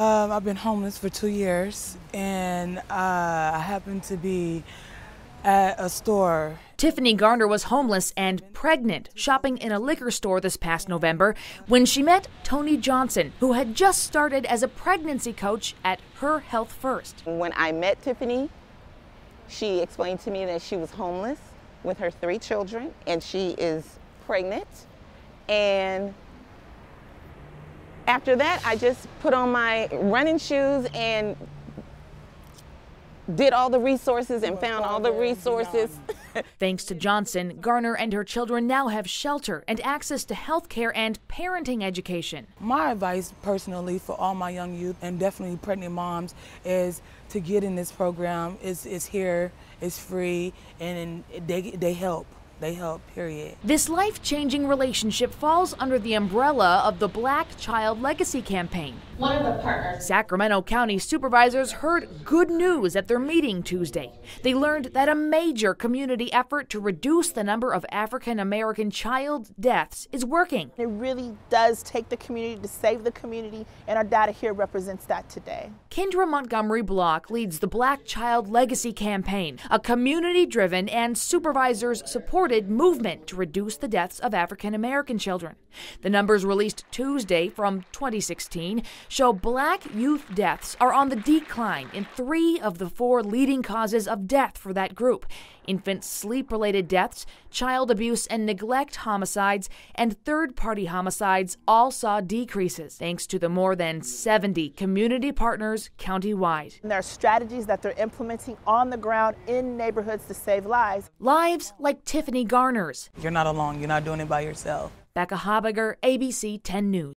Um, I've been homeless for two years, and uh, I happened to be at a store. Tiffany Garner was homeless and pregnant, shopping in a liquor store this past November when she met Tony Johnson, who had just started as a pregnancy coach at Her Health First. When I met Tiffany, she explained to me that she was homeless with her three children and she is pregnant. And after that, I just put on my running shoes and did all the resources and found all the resources. Thanks to Johnson, Garner and her children now have shelter and access to health care and parenting education. My advice personally for all my young youth and definitely pregnant moms is to get in this program. It's, it's here, it's free, and they, they help. They help, period. This life changing relationship falls under the umbrella of the Black Child Legacy Campaign. One of the partners. Sacramento County supervisors heard good news at their meeting Tuesday. They learned that a major community effort to reduce the number of African American child deaths is working. It really does take the community to save the community, and our data here represents that today. Kindra Montgomery Block leads the Black Child Legacy Campaign, a community driven and supervisors supported movement to reduce the deaths of African American children. The numbers released Tuesday from 2016 show black youth deaths are on the decline in three of the four leading causes of death for that group infant sleep related deaths, child abuse and neglect homicides, and third party homicides all saw decreases thanks to the more than 70 community partners countywide. And there are strategies that they're implementing on the ground in neighborhoods to save lives. Lives like Tiffany Garner's. You're not alone, you're not doing it by yourself. Becca Habegger, ABC 10 News.